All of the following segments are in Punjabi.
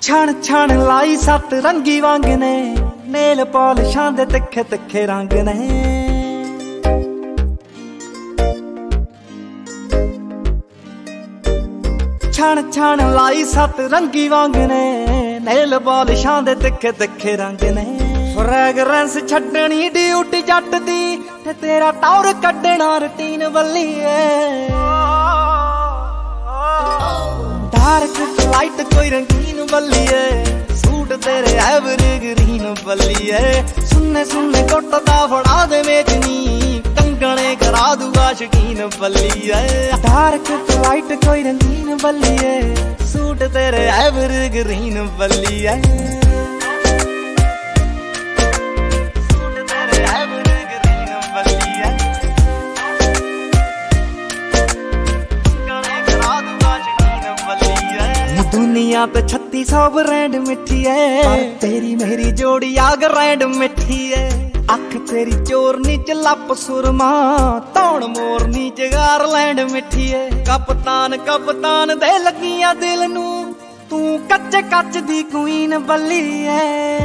ਛਣ ਛਣ ਲਾਈ ਸੱਤ ਰੰਗੀ ਵਾਂਗ ਨੇ, ਨੇਲ ਪਾਲਿਸ਼ਾਂ ਦੇ ਤਿੱਖੇ ਤਿੱਖੇ ਰੰਗ ਨੇ। ਛਣ ਛਣ ਲਾਈ ਸੱਤ ਰੰਗੀ ਵਾਂਗ ਨੇ, ਨੇਲ ਪਾਲਿਸ਼ਾਂ ਦੇ ਤਿੱਖੇ ਤਿੱਖੇ ਰੰਗ ਨੇ। ਫ੍ਰੈਗਰੈਂਸ ਛੱਡਣੀ ਡਿਊਟੀ ਜੱਟ ਦੀ ਤੇ ਤੇਰਾ ਟੌਰ ਕੱਢਣਾ ਰੁਟੀਨ ਬੱਲੀਏ ਡਾਰਕ ਲਾਈਟ ਕੋਈ ਰੰਗੀਨ ਬੱਲੀਏ ਸੂਟ ਤੇਰੇ ਐਵਰ ਗ੍ਰੀਨ ਬੱਲੀਏ ਸੁੰਨੇ ਸੁੰਨੇ ਦਾ ਫੜਾ ਦੇ ਮੇਜਨੀ। ਕੰਗਣੇ ਕਰਾ ਦੂਗਾ ਸ਼ਕੀਨ ਬੱਲੀਏ ਡਾਰਕ ਲਾਈਟ ਕੋਈ ਰੰਗੀਨ ਬੱਲੀਏ ਸੂਟ ਤੇਰੇ ਐਵਰ ਗ੍ਰੀਨ ਬੱਲੀਏ ਦੁਨੀਆ ਤੇ 3600 ਬ੍ਰਾਂਡ ਮਿੱਠੀ ਐ ਪਰ ਤੇਰੀ ਮੇਰੀ ਜੋੜੀ ਆ ਗਰੈਂਡ ਮਿੱਠੀ ਐ ਅੱਖ ਤੇਰੀ ਚੋਰਨੀ ਚ ਲੱਪ ਸੁਰਮਾ ਤੌਣ ਮੋਰਨੀ ਜਗਾਰ ਲੈਂਡ ਮਿੱਠੀ ਐ ਕਪਤਾਨ ਕਪਤਾਨ ਦੇ ਲੱਗੀਆਂ ਦਿਲ ਨੂੰ ਤੂੰ ਕੱਚੇ ਕੱਚ ਦੀ ਕੁਈਨ ਬੱਲੀ ਐ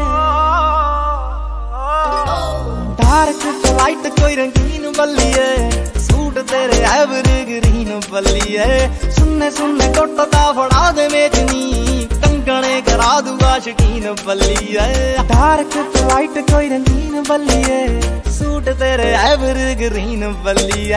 ਡਾਰਕ ਲਾਈਟ ਕੋਈ ਰੰਗੀਨ ਬੱਲੀ ਐ ਸੂਟ ਤੇਰੇ ਐਵਰ ਗ੍ਰੀਨ ਬੱਲੀ ਐ ਸੁੰਨੇ ਸੁੰਨੇ ਦਾ ਫੜਾ ਦੇ ਮੇਜਨੀ। ਕੰਗਣੇ ਕਰਾ ਦੂਗਾ ਸ਼ਕੀਨ ਬੱਲੀ ਐ ਡਾਰਕ ਲਾਈਟ ਕੋਈ ਰੰਗੀਨ ਬੱਲੀ ਐ ਸੂਟ ਤੇਰੇ ਐਵਰ ਗ੍ਰੀਨ ਬੱਲੀ ਐ